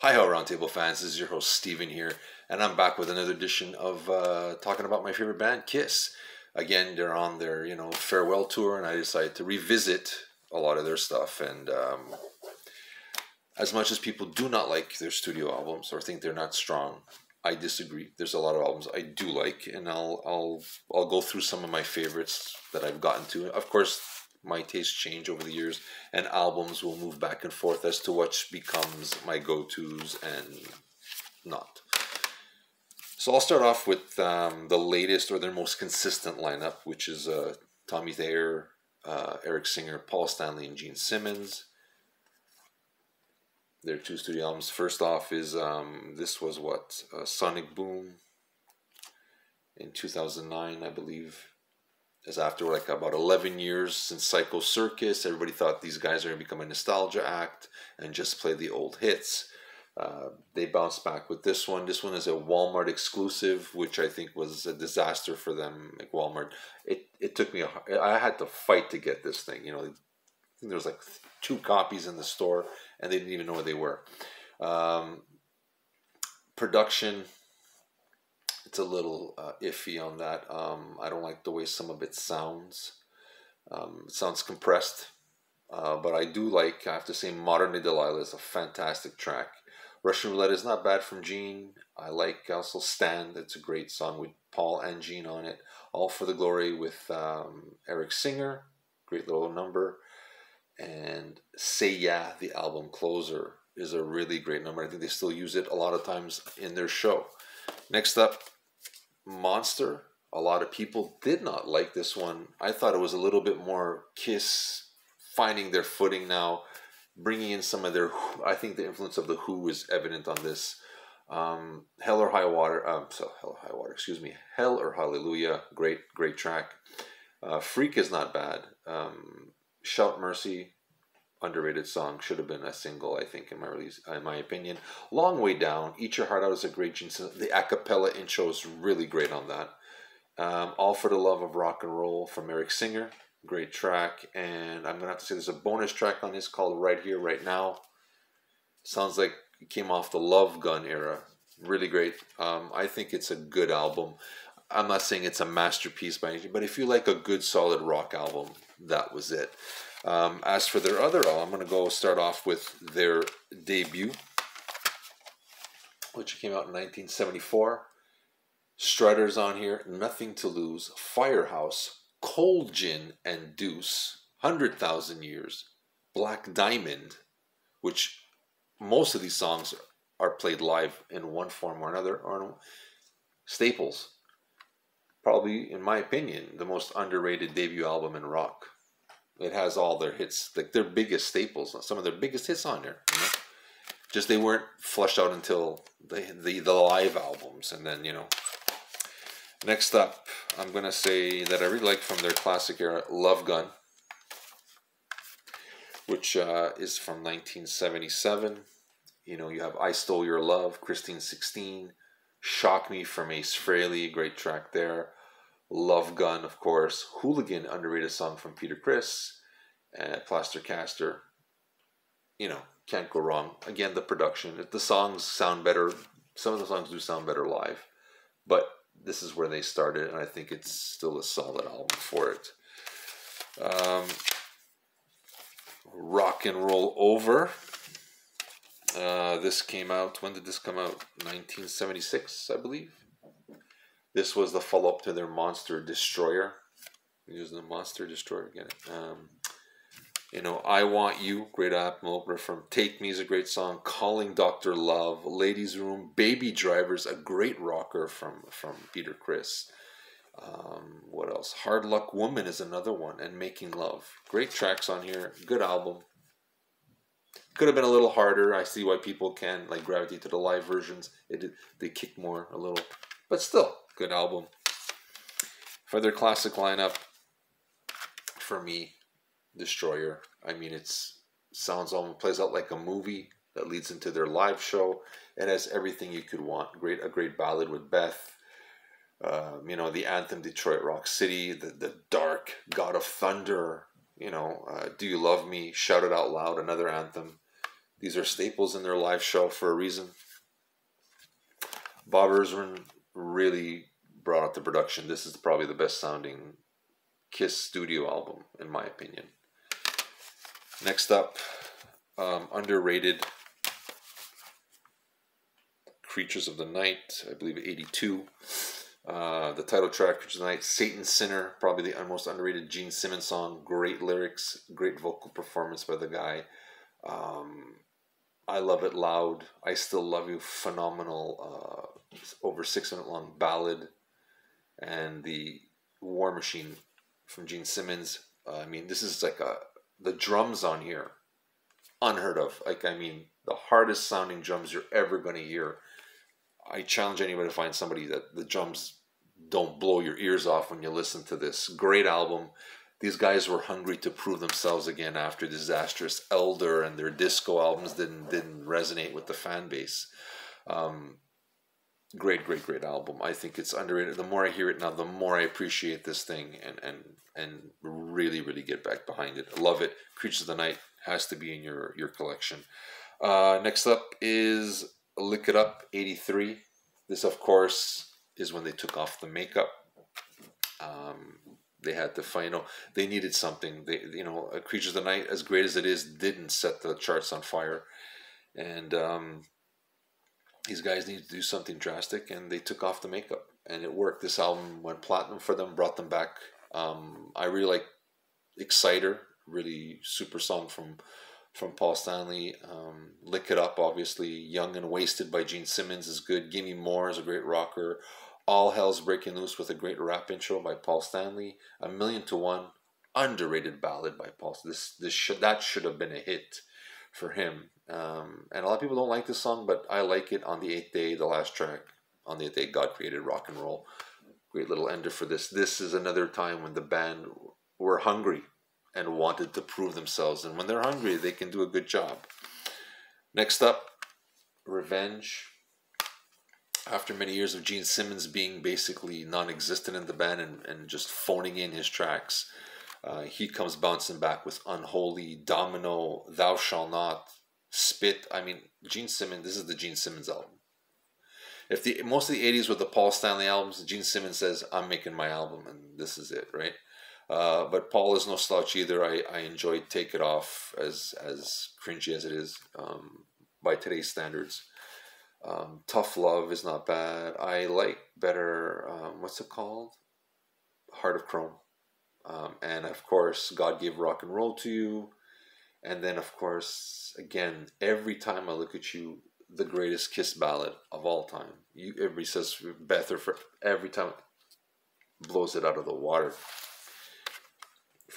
Hi, ho, Roundtable fans. This is your host, Steven here, and I'm back with another edition of uh, talking about my favorite band, Kiss. Again, they're on their, you know, farewell tour, and I decided to revisit a lot of their stuff. And um, as much as people do not like their studio albums or think they're not strong, I disagree. There's a lot of albums I do like, and I'll I'll I'll go through some of my favorites that I've gotten to. Of course, my tastes change over the years, and albums will move back and forth as to what becomes my go-tos and not. So I'll start off with um, the latest or their most consistent lineup, which is uh, Tommy Thayer, uh, Eric Singer, Paul Stanley, and Gene Simmons their two studio albums. First off is um, this was what uh, Sonic Boom in 2009, I believe. As after like about 11 years since Psycho Circus, everybody thought these guys are going to become a nostalgia act and just play the old hits. Uh, they bounced back with this one. This one is a Walmart exclusive, which I think was a disaster for them. Like Walmart, it it took me. A, I had to fight to get this thing. You know, I think there was like two copies in the store and they didn't even know where they were. Um, production, it's a little uh, iffy on that. Um, I don't like the way some of it sounds. Um, it sounds compressed, uh, but I do like, I have to say, Modern Day Delilah is a fantastic track. Russian Roulette is not bad from Gene. I like also Stand. It's a great song with Paul and Gene on it. All for the Glory with um, Eric Singer. Great little number and Say Yeah, the album closer, is a really great number. I think they still use it a lot of times in their show. Next up, Monster. A lot of people did not like this one. I thought it was a little bit more Kiss finding their footing now, bringing in some of their. I think the influence of the Who is evident on this. Um, Hell or High Water. Um, so Hell or High Water. Excuse me. Hell or Hallelujah. Great, great track. Uh, Freak is not bad. Um, Shout Mercy, underrated song, should have been a single, I think, in my release, in my opinion. Long Way Down, Eat Your Heart Out is a great tune. The a cappella intro is really great on that. Um, All for the Love of Rock and Roll from Eric Singer, great track. And I'm gonna have to say there's a bonus track on this called Right Here, Right Now. Sounds like it came off the Love Gun era. Really great. Um, I think it's a good album. I'm not saying it's a masterpiece by anything, but if you like a good solid rock album, that was it. Um, as for their other album, I'm going to go start off with their debut, which came out in 1974. Strutters on here, Nothing to Lose, Firehouse, Cold Gin and Deuce, 100,000 Years, Black Diamond, which most of these songs are played live in one form or another, or Staples, probably, in my opinion, the most underrated debut album in rock. It has all their hits, like their biggest staples, some of their biggest hits on there. You know? Just they weren't flushed out until the, the the live albums, and then you know. Next up, I'm gonna say that I really like from their classic era, Love Gun, which uh, is from 1977. You know, you have I Stole Your Love, Christine 16, Shock Me from Ace Frehley, great track there. Love Gun, of course. Hooligan, underrated song from Peter Criss, And Plaster Caster. You know, can't go wrong. Again, the production. If the songs sound better, some of the songs do sound better live. But this is where they started, and I think it's still a solid album for it. Um, rock and Roll Over. Uh, this came out, when did this come out? 1976, I believe. This was the follow up to their Monster Destroyer. Using the Monster Destroyer again. Um, you know, I Want You, great album opener from Take Me is a great song. Calling Dr. Love, Ladies Room, Baby Drivers, a great rocker from, from Peter Criss. Um, what else? Hard Luck Woman is another one, and Making Love. Great tracks on here. Good album. Could have been a little harder. I see why people can like gravitate to the live versions. It they kick more a little, but still good album. For their classic lineup, for me, Destroyer. I mean, it's sounds almost plays out like a movie that leads into their live show. It has everything you could want. Great, a great ballad with Beth. Um, you know, the anthem Detroit Rock City, the, the dark God of Thunder, you know, uh, Do You Love Me, Shout It Out Loud, another anthem. These are staples in their live show for a reason. Bob Ezrin really brought up the production. This is probably the best sounding Kiss studio album, in my opinion. Next up, um, underrated Creatures of the Night, I believe 82. Uh, the title track, Creatures of the Night, Saint and Sinner, probably the most underrated Gene Simmons song. Great lyrics, great vocal performance by the guy. Um, I love it loud. I still love you. Phenomenal, uh, over six minute long ballad, and the War Machine from Gene Simmons. Uh, I mean, this is like a the drums on here, unheard of. Like I mean, the hardest sounding drums you're ever gonna hear. I challenge anybody to find somebody that the drums don't blow your ears off when you listen to this. Great album. These guys were hungry to prove themselves again after disastrous Elder and their disco albums didn't didn't resonate with the fan base. Um, great, great, great album. I think it's underrated. The more I hear it now, the more I appreciate this thing and and and really, really get back behind it. I love it. Creatures of the Night has to be in your your collection. Uh, next up is Lick It Up '83. This, of course, is when they took off the makeup. Um, they had to find, you know, they needed something. They, you know, Creatures of the Night, as great as it is, didn't set the charts on fire, and um, these guys needed to do something drastic, and they took off the makeup, and it worked. This album went platinum for them, brought them back. Um, I really like Exciter, really super song from from Paul Stanley. Um, Lick It Up, obviously. Young and Wasted by Gene Simmons is good. Gimme More is a great rocker. All Hell's Breaking Loose with a great rap intro by Paul Stanley. A Million to One, underrated ballad by Paul. This this should that should have been a hit for him. Um, and a lot of people don't like this song, but I like it. On the Eighth Day, the last track. On the Eighth Day, God created rock and roll. Great little ender for this. This is another time when the band were hungry and wanted to prove themselves. And when they're hungry, they can do a good job. Next up, Revenge. After many years of Gene Simmons being basically non existent in the band and, and just phoning in his tracks, uh, he comes bouncing back with Unholy, Domino, Thou Shall Not, Spit. I mean, Gene Simmons, this is the Gene Simmons album. If the most of the 80s were the Paul Stanley albums, Gene Simmons says, I'm making my album and this is it, right? Uh, but Paul is no slouch either. I, I enjoyed Take It Off as as cringy as it is um, by today's standards. Um, Tough Love is not bad. I like better. Um, what's it called? Heart of Chrome. Um, and of course, God gave rock and roll to you. And then, of course, again, every time I look at you, the greatest Kiss ballad of all time. You everybody says Beth or for every time blows it out of the water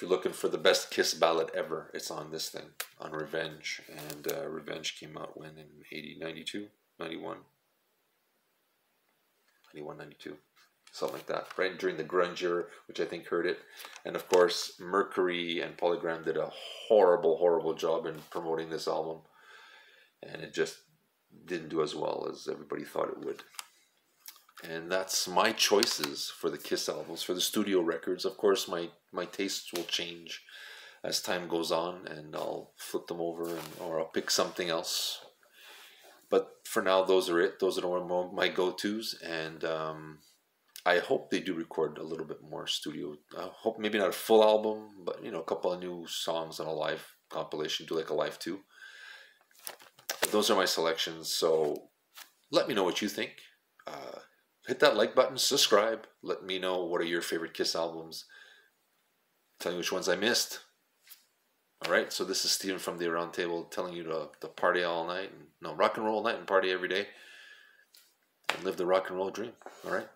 if you're looking for the best Kiss ballad ever, it's on this thing, on Revenge. And uh, Revenge came out when in 80, 92, 91, 91, 92, something like that, right during the grunge era, which I think hurt it. And of course, Mercury and Polygram did a horrible, horrible job in promoting this album. And it just didn't do as well as everybody thought it would and that's my choices for the Kiss albums. For the studio records, of course, my my tastes will change as time goes on, and I'll flip them over, and, or I'll pick something else. But for now, those are it. Those are my go tos, and um, I hope they do record a little bit more studio. I hope maybe not a full album, but you know, a couple of new songs on a live compilation. Do like a live. But those are my selections. So let me know what you think. Uh, hit that like button, subscribe. Let me know what are your favorite Kiss albums. Tell me which ones I missed. All right, so this is Steven from the Around Table telling you to, to party all night. And, no, rock and roll all night and party every day. And live the rock and roll dream. All right,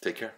take care.